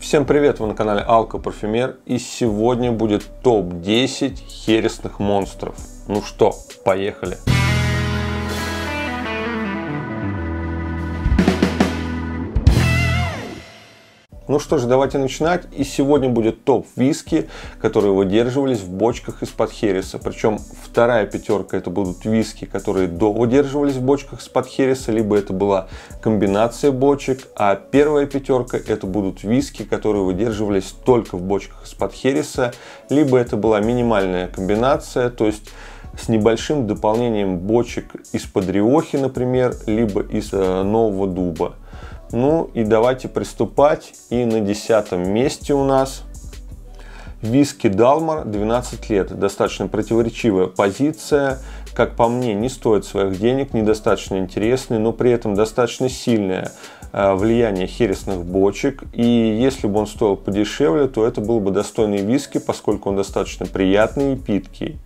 Всем привет, вы на канале Алко Парфюмер и сегодня будет топ-10 хересных монстров. Ну что, поехали! Ну что ж, давайте начинать. И сегодня будет топ виски, которые выдерживались в бочках из-под хереса. Причем вторая пятерка это будут виски, которые до выдерживались в бочках из-под хереса, либо это была комбинация бочек. А первая пятерка это будут виски, которые выдерживались только в бочках из-под хереса, либо это была минимальная комбинация, то есть с небольшим дополнением бочек из-под риохи, например, либо из э, нового дуба. Ну и давайте приступать. И на десятом месте у нас виски Далмар 12 лет. Достаточно противоречивая позиция. Как по мне, не стоит своих денег, недостаточно интересный, но при этом достаточно сильное э, влияние хересных бочек. И если бы он стоил подешевле, то это был бы достойный виски, поскольку он достаточно приятный и питкий.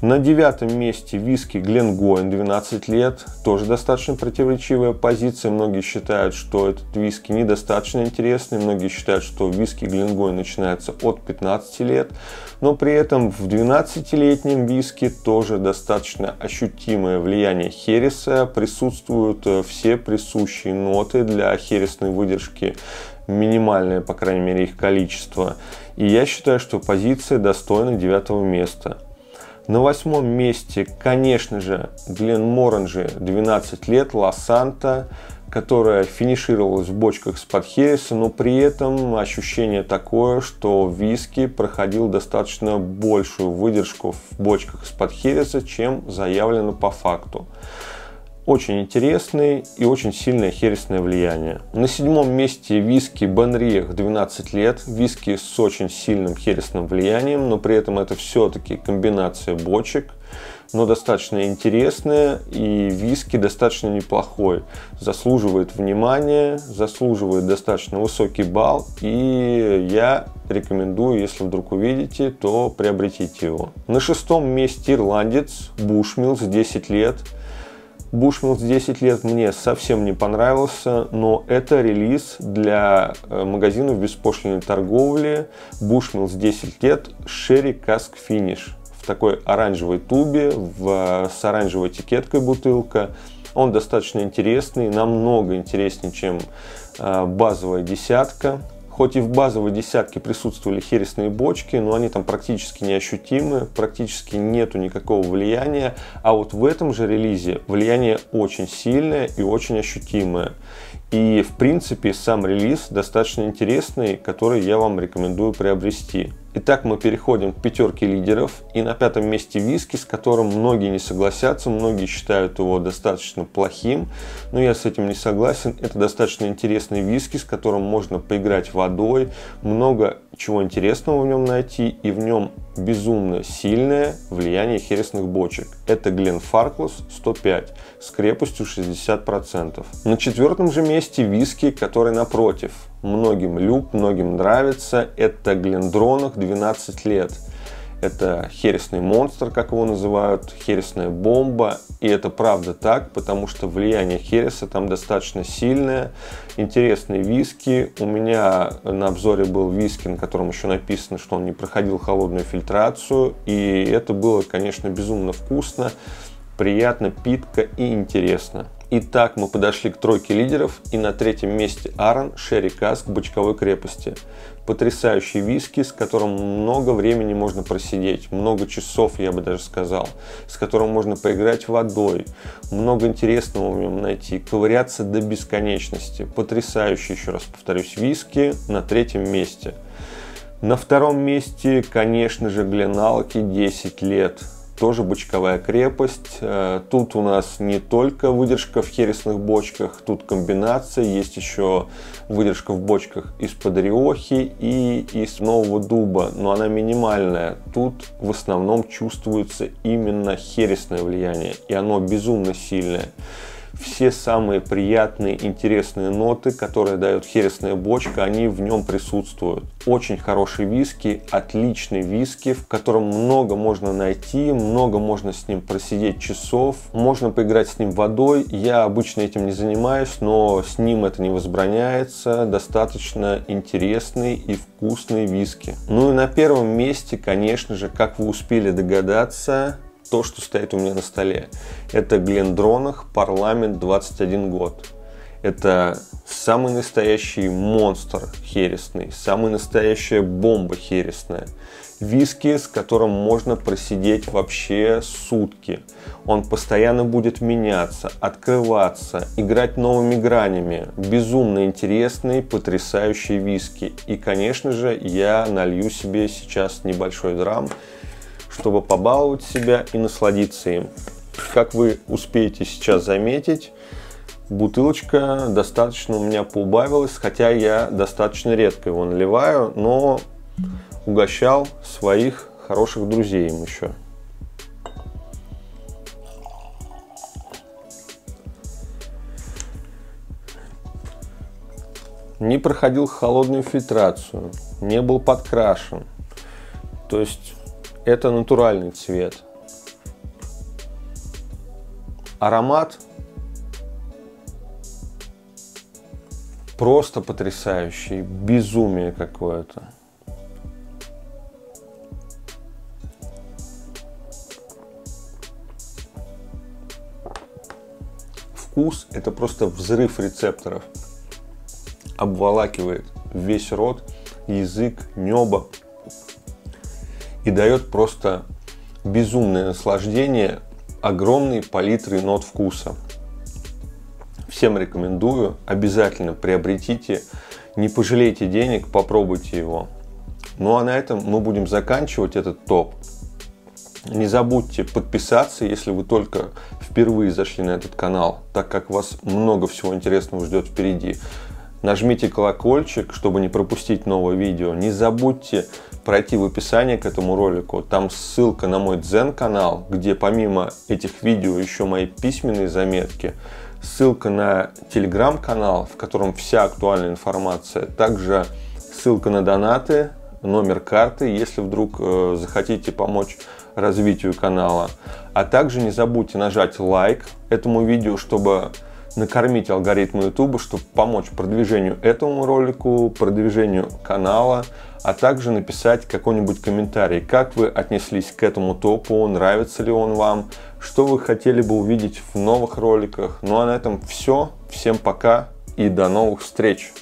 На девятом месте виски Гленгоин 12 лет. Тоже достаточно противоречивая позиция. Многие считают, что этот виски недостаточно интересный. Многие считают, что виски Гленгоин начинается от 15 лет. Но при этом в 12-летнем виски тоже достаточно ощутимое влияние хереса. Присутствуют э, все присущие ноты для хересной выдержки минимальное, по крайней мере, их количество. И я считаю, что позиция достойна девятого места. На восьмом месте, конечно же, Глен Моранжи, 12 лет, Ла Санта, которая финишировалась в бочках с-под Хереса, но при этом ощущение такое, что виски проходил достаточно большую выдержку в бочках с-под Хереса, чем заявлено по факту. Очень интересный и очень сильное хересное влияние. На седьмом месте виски Бенриех 12 лет. Виски с очень сильным хересным влиянием, но при этом это все-таки комбинация бочек но достаточно интересная и виски достаточно неплохой. Заслуживает внимания, заслуживает достаточно высокий балл и я рекомендую, если вдруг увидите, то приобретите его. На шестом месте ирландец Бушмилс 10 лет. Bushmills 10 лет мне совсем не понравился, но это релиз для э, магазинов беспошлиной торговли Bushmills 10 лет Sherry Cask Finish в такой оранжевой тубе, в, с оранжевой этикеткой бутылка. Он достаточно интересный, намного интереснее, чем э, базовая десятка. Хоть и в базовой десятке присутствовали хересные бочки, но они там практически неощутимы, практически нету никакого влияния. А вот в этом же релизе влияние очень сильное и очень ощутимое. И в принципе сам релиз достаточно интересный, который я вам рекомендую приобрести. Итак, мы переходим к пятерке лидеров. И на пятом месте виски, с которым многие не согласятся, многие считают его достаточно плохим. Но я с этим не согласен. Это достаточно интересный виски, с которым можно поиграть водой. Много чего интересного в нем найти. И в нем безумно сильное влияние хересных бочек. Это Глен Фарклас 105 с крепостью 60%. На четвертом же месте виски, который напротив многим люб, многим нравится. Это Глендронах 12 лет. Это хересный монстр, как его называют, хересная бомба. И это правда так, потому что влияние хереса там достаточно сильное. Интересные виски. У меня на обзоре был виски, на котором еще написано, что он не проходил холодную фильтрацию. И это было, конечно, безумно вкусно, приятно, питко и интересно. Итак, мы подошли к тройке лидеров и на третьем месте Аарон Шерри Каск Бочковой крепости. Потрясающий виски, с которым много времени можно просидеть, много часов, я бы даже сказал, с которым можно поиграть водой, много интересного в нем найти, ковыряться до бесконечности. Потрясающий, еще раз повторюсь, виски на третьем месте. На втором месте, конечно же, Гленалки 10 лет тоже бочковая крепость. Э, тут у нас не только выдержка в хересных бочках, тут комбинация, есть еще выдержка в бочках из-под риохи и из нового дуба, но она минимальная. Тут в основном чувствуется именно хересное влияние, и оно безумно сильное. Все самые приятные, интересные ноты, которые дает хересная бочка, они в нем присутствуют. Очень хороший виски, отличный виски, в котором много можно найти, много можно с ним просидеть часов, можно поиграть с ним водой. Я обычно этим не занимаюсь, но с ним это не возбраняется. Достаточно интересный и вкусный виски. Ну и на первом месте, конечно же, как вы успели догадаться, то, что стоит у меня на столе. Это Глендронах Парламент 21 год. Это самый настоящий монстр хересный, самая настоящая бомба хересная. Виски, с которым можно просидеть вообще сутки. Он постоянно будет меняться, открываться, играть новыми гранями. Безумно интересный, потрясающий виски. И, конечно же, я налью себе сейчас небольшой драм чтобы побаловать себя и насладиться им. Как вы успеете сейчас заметить, бутылочка достаточно у меня поубавилась, хотя я достаточно редко его наливаю, но угощал своих хороших друзей им еще. Не проходил холодную фильтрацию, не был подкрашен. То есть это натуральный цвет. Аромат просто потрясающий, безумие какое-то. Вкус – это просто взрыв рецепторов. Обволакивает весь рот, язык, небо и дает просто безумное наслаждение огромной палитры нот вкуса. Всем рекомендую, обязательно приобретите, не пожалейте денег, попробуйте его. Ну а на этом мы будем заканчивать этот топ. Не забудьте подписаться, если вы только впервые зашли на этот канал, так как вас много всего интересного ждет впереди. Нажмите колокольчик, чтобы не пропустить новое видео. Не забудьте пройти в описании к этому ролику. Там ссылка на мой Дзен канал, где помимо этих видео еще мои письменные заметки. Ссылка на телеграм канал, в котором вся актуальная информация. Также ссылка на донаты, номер карты, если вдруг э, захотите помочь развитию канала. А также не забудьте нажать лайк этому видео, чтобы накормить алгоритмы YouTube, чтобы помочь продвижению этому ролику, продвижению канала, а также написать какой-нибудь комментарий, как вы отнеслись к этому топу, нравится ли он вам, что вы хотели бы увидеть в новых роликах. Ну а на этом все. Всем пока и до новых встреч!